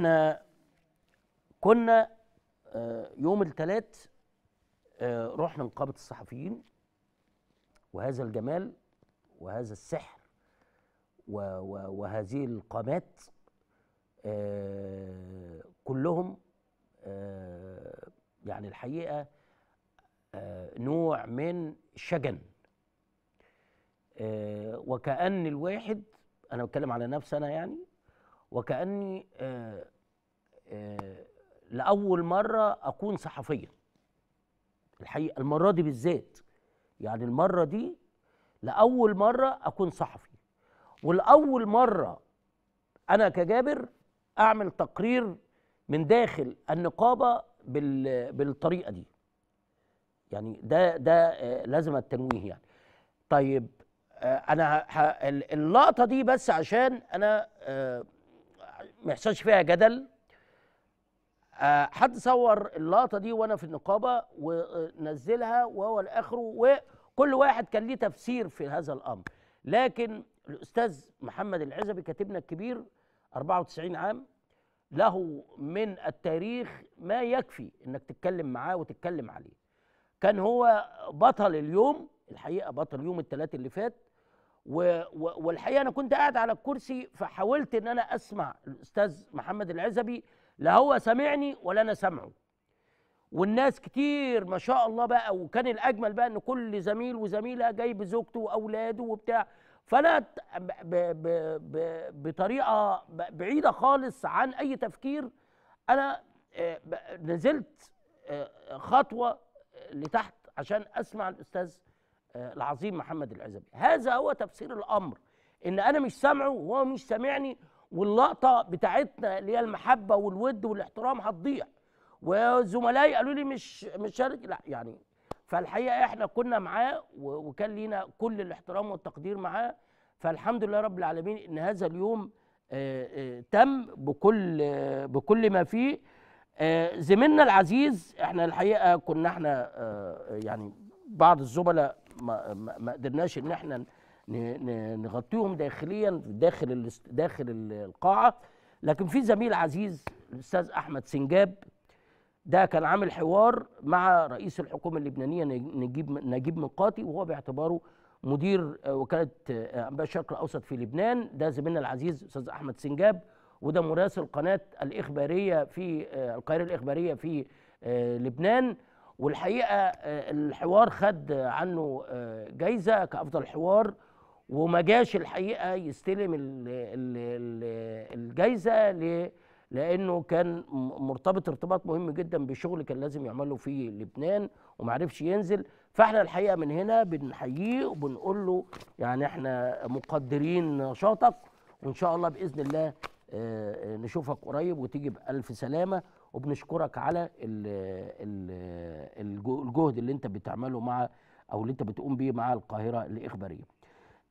إحنا كنا آه، يوم الثلاث رحنا نقابة الصحفيين وهذا الجمال وهذا السحر وهذه القامات آه، كلهم آه، يعني الحقيقة آه، نوع من الشجن آه، وكأن الواحد أنا بتكلم على نفسي أنا يعني وكأني آه، آه، لأول مرة أكون صحفيا. الحقيقة المرة دي بالذات يعني المرة دي لأول مرة أكون صحفي. والأول مرة أنا كجابر أعمل تقرير من داخل النقابة بال- بالطريقة دي. يعني ده ده آه، لازم التنويه يعني. طيب أنا اللقطة دي بس عشان أنا ما يحصلش فيها جدل. آه، حد صور اللقطة دي وأنا في النقابة ونزلها وهو الاخره وكل واحد كان ليه تفسير في هذا الأمر. لكن الأستاذ محمد العزبي كاتبنا الكبير 94 عام له من التاريخ ما يكفي إنك تتكلم معاه وتتكلم عليه. كان هو بطل اليوم الحقيقة بطل يوم الثلاث اللي فات والحقيقة أنا كنت قاعد على الكرسي فحاولت إن أنا أسمع الأستاذ محمد العزبي لا هو سامعني ولا أنا سامعه. والناس كتير ما شاء الله بقى وكان الأجمل بقى إن كل زميل وزميلة جاي بزوجته وأولاده وبتاع. فأنا ب ب ب بطريقة بعيدة خالص عن أي تفكير. أنا آه، نزلت آه، خطوة لتحت عشان أسمع الأستاذ العظيم محمد العزبي. هذا هو تفسير الأمر. إن أنا مش سامعه وهو مش سامعني واللقطة بتاعتنا اللي هي المحبة والود والاحترام هتضيع. وزملائي قالوا لي مش مش شارك لا يعني فالحقيقة إحنا كنا معاه وكان لينا كل الاحترام والتقدير معاه. فالحمد لله رب العالمين إن هذا اليوم آه، آه، تم بكل بكل ما فيه. آه، زميلنا العزيز إحنا الحقيقة كنا إحنا يعني بعض الزملاء ما, ما قدرناش إن إحنا نغطيهم داخليا داخل داخل ال- القاعة. لكن في زميل عزيز الأستاذ أحمد سنجاب ده كان عامل حوار مع رئيس الحكومة اللبنانية نج- نجيب نجيب مقاتي وهو باعتباره مدير وكالة أنباء الشرق الأوسط في لبنان. ده زميلنا العزيز أستاذ أحمد سنجاب وده مراسل قناة الإخبارية في آه، القاهرة الإخبارية في آه، لبنان. والحقيقة آه، الحوار خد عنه آه، جايزة كأفضل حوار وما جاش الحقيقة يستلم ال- ال- ال- الجايزة لأنه كان مرتبط ارتباط مهم جدا بشغل كان لازم يعمله في لبنان ومعرفش ينزل. فإحنا الحقيقة من هنا بنحييه وبنقول له يعني إحنا مقدرين نشاطك وإن شاء الله بإذن الله آه، نشوفك قريب وتيجي بألف سلامة. وبنشكرك على الجهد اللي انت بتعمله مع أو اللي انت بتقوم بيه مع القاهرة الاخباريه.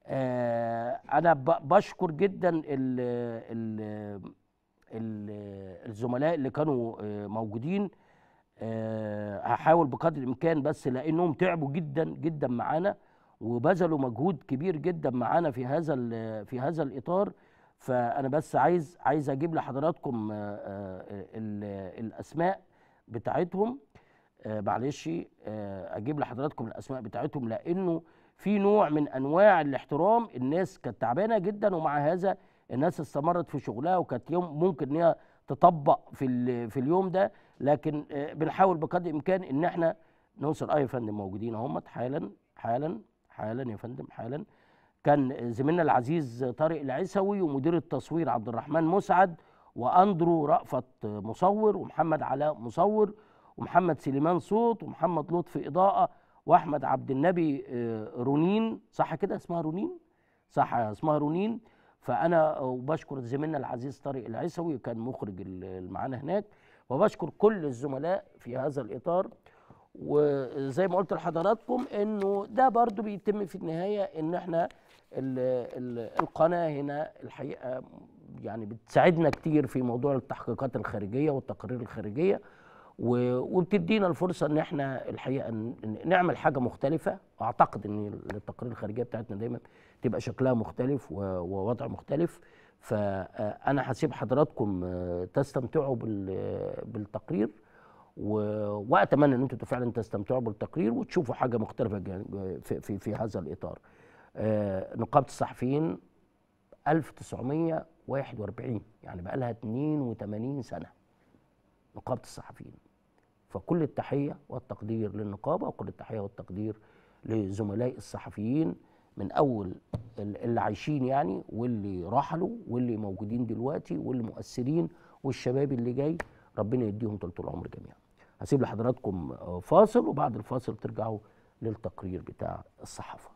آه، أنا بشكر جدا ال ال ال الزملاء اللي كانوا آه، موجودين آه، هحاول بقدر الإمكان بس لأنهم تعبوا جدا جدا معانا وبذلوا مجهود كبير جدا معانا في هذا في هذا الإطار فأنا بس عايز عايز أجيب لحضراتكم آه، آه، ال- الأسماء بتاعتهم. آه، معلش أجيب لحضراتكم الأسماء بتاعتهم لأنه في نوع من أنواع الاحترام الناس كانت تعبانة جدا ومع هذا الناس استمرت في شغلها وكانت يوم ممكن ان هي تطبق في في اليوم ده. لكن بنحاول بقدر الإمكان إن إحنا نوصل آه يا فندم موجودين اهم حالا حالا حالا يا فندم حالا. كان زميلنا العزيز طارق العيسوي ومدير التصوير عبد الرحمن مسعد وأندرو رأفت مصور ومحمد علاء مصور ومحمد سليمان صوت ومحمد لطفي إضاءة وأحمد عبد النبي آه، رونين. صح كده؟ اسمها رونين؟ صح اسمها رونين. فأنا وبشكر زميلنا العزيز طارق العيسوي كان مخرج معانا هناك. وبشكر كل الزملاء في هذا الإطار. وزي ما قلت لحضراتكم إنه ده برضو بيتم في النهاية إن إحنا ال ال القناة هنا الحقيقة يعني بتساعدنا كتير في موضوع التحقيقات الخارجية والتقارير الخارجية وبتدينا الفرصة إن إحنا الحقيقة نعمل حاجة مختلفة. واعتقد إن التقارير الخارجية بتاعتنا دايما تبقى شكلها مختلف ووضع مختلف. فأنا هسيب حضراتكم تستمتعوا بال- بالتقرير. وأتمنى إن أنتم فعلا تستمتعوا بالتقرير وتشوفوا حاجة مختلفة في في, في هذا الإطار. آه، نقابة الصحفيين 1941 يعني بقى لها 82 سنة نقابة الصحفيين. فكل التحية والتقدير للنقابة وكل التحية والتقدير لزملائي الصحفيين من أول ال- اللي عايشين يعني واللي رحلوا واللي موجودين دلوقتي واللي مؤثرين والشباب اللي جاي ربنا يديهم طول العمر جميعا. هسيب لحضراتكم فاصل وبعد الفاصل ترجعوا للتقرير بتاع الصحافة.